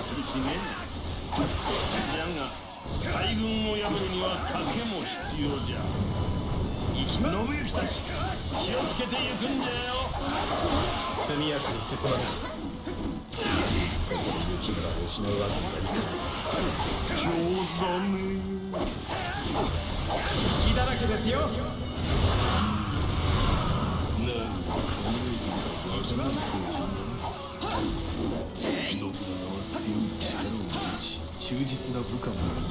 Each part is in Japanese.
するしねじゃが大軍を破るには賭けも必要じゃ信行たち気をつけて行くんじゃよ。速やかに進まない。ここで雪村を失うわけにはいかない。興ざめ隙だらけですよ何か考えてるかわからない信長は強い力を持ち忠実な部下もいる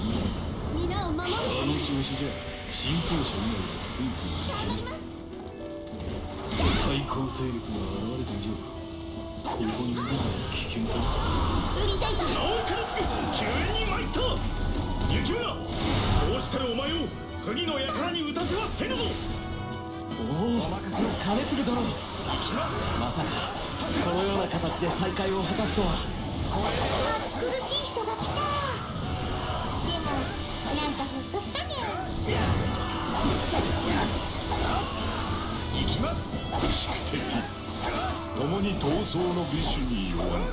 皆を守るあの調子じゃ信奉者以外はついていけない対抗勢力が現れた以上ここにいるのは危険だ売りたいと青かつ急に参った雪村どうしたらお前を国の輩に打たせはせぬぞお任せの金継殿まさかこのような形で再会を果たすとは暑苦しい人が来たでもなんかほっとしたにゃ行きます宿敵共に闘争の美酒に酔わぬ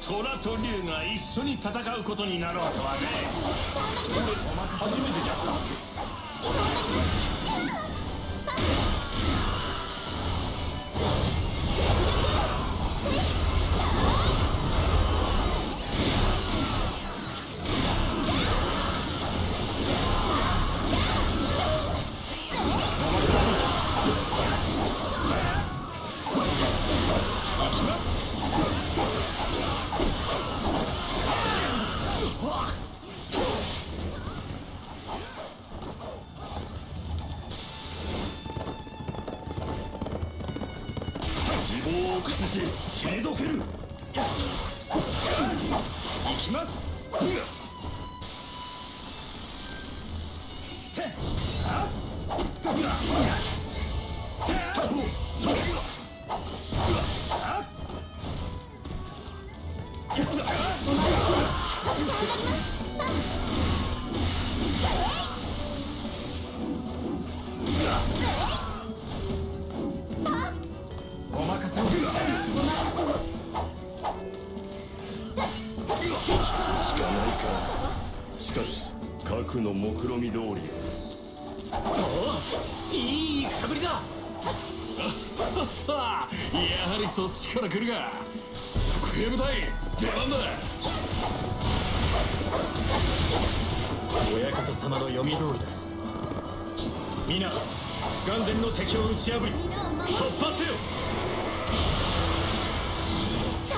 虎と竜が一緒に戦うことになろうとはね俺初めてじゃったきます。核の目論見通りいい戦ぶりだ。やはりそっちから来るが福山隊出番だ。親方様の読み通りだ。皆眼前の敵を打ち破り突破せよ。あ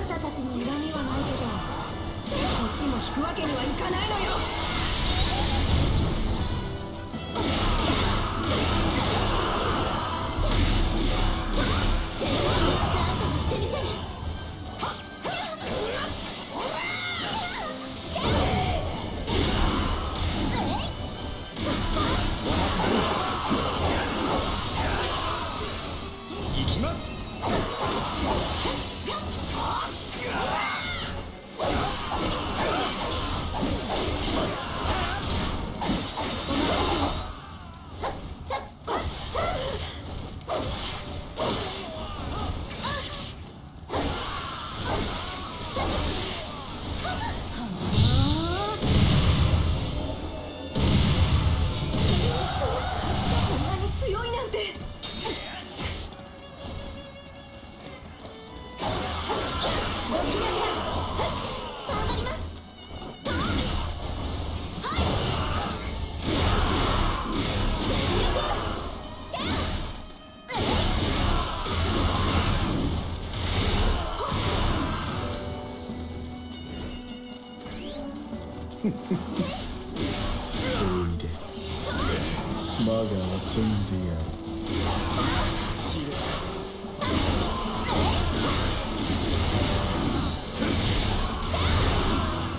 んたたちに恨みはないけどこっちも引くわけにはいかないのよまだ遊んでやる。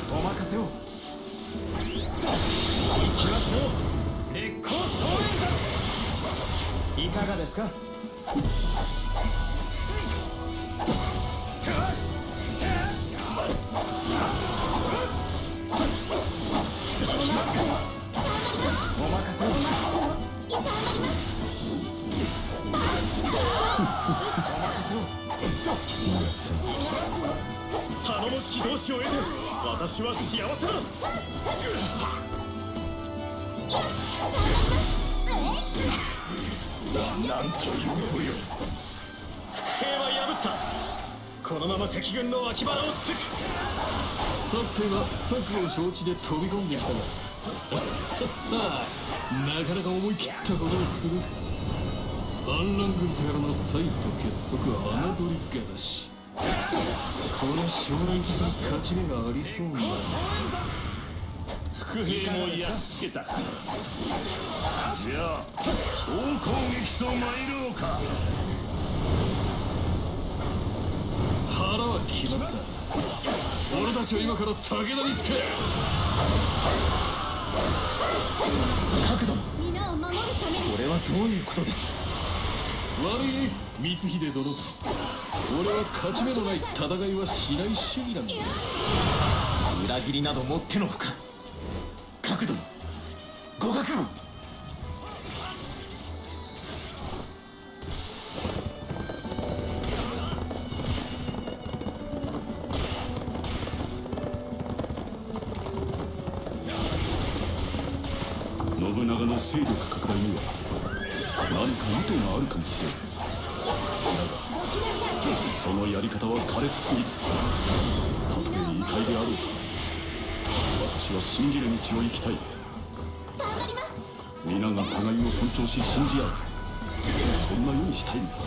お任せを。いかがですか？お任せを。頼もしき同士を得て私は幸せだ。なんということよ伏兵は破ったこのまま敵軍の脇腹をつくさては策を承知で飛び込んできたがなかなか思い切ったことをする。反乱軍とやらのサイと結束は侮りがだしこの将来的に勝ち目がありそうな伏兵もやっつけたじゃあ総攻撃と参ろうか腹は決まった俺たちは今から武田につけ角度皆を守るためにこれはどういうことです？悪い。ね光秀殿。俺は勝ち目のない戦いはしない主義なんだ。裏切りなどもってのほか。角度ご覚悟信長の勢力拡大には何か意図があるかもしれんだがそのやり方は苛烈すぎるたとえ異界であろうと私は信じる道を行きたい皆が互いを尊重し信じ合う。そんなようにしたいんだ。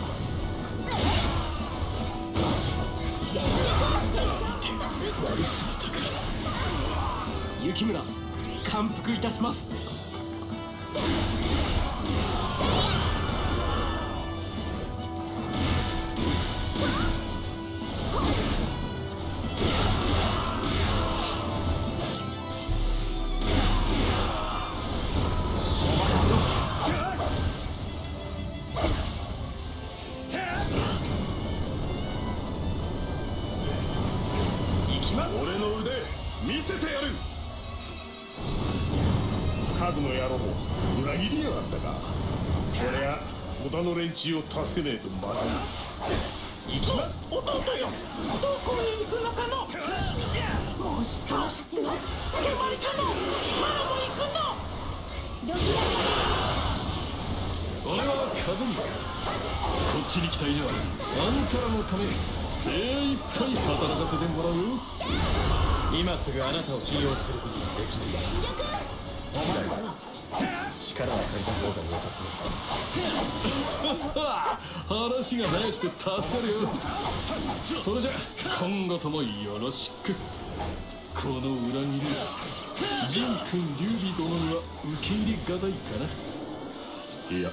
悪すぎたか雪村感服いたします。裏切りやがったか。こりゃ織田の連中を助けねえとまずい。行きます弟よ。どこへ行くのかのもう知ってる知ってる蹴まりかの。マラも行くの。ドキラ俺はカドニカこっちに来た以上あんたらのため精一杯働かせてもらう。よ今すぐあなたを信用することができない。だが力を借りた方が良さそう 話が早くて助かるよ。それじゃ今後ともよろしく。この裏切りジン君劉備殿には受け入れがたいかな。いや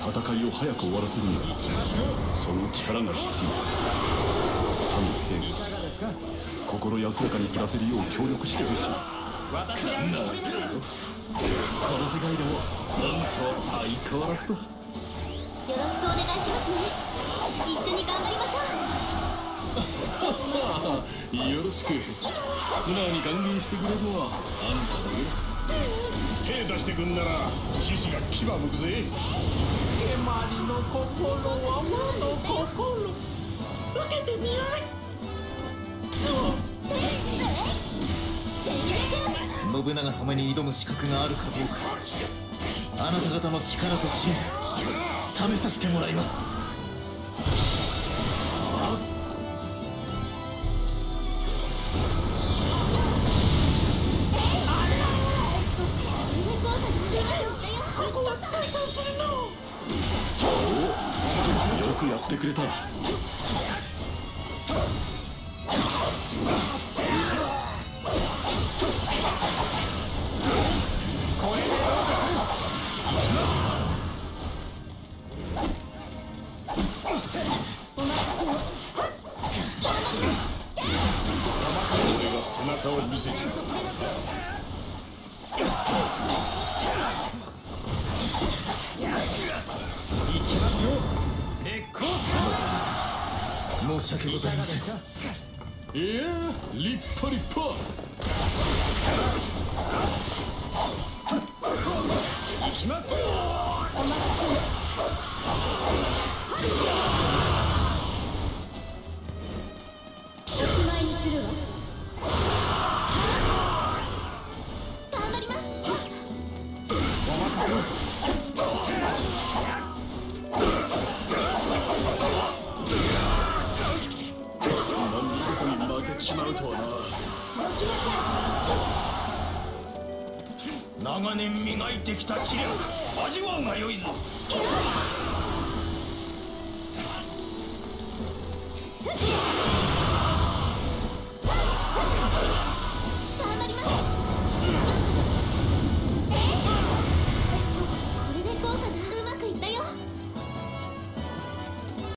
戦いを早く終わらせるにはその力が必要。他の兵が心安らかに暮らせるよう協力してほしいなるほどこの世界で。もあんたは相変わらずだ。よろしくお願いしますね。一緒に頑張りましょう。よろしく。素直に歓迎してくれるのはあんただけ手出してくんなら獅子が牙むくぜ。手まりの心は魔の信長様に挑む資格があるかどうかあなた方の力と信試させてもらいます。よくやってくれた。申し訳ございません。いや立派立派。おしまいにた知略味わうがよいぞ。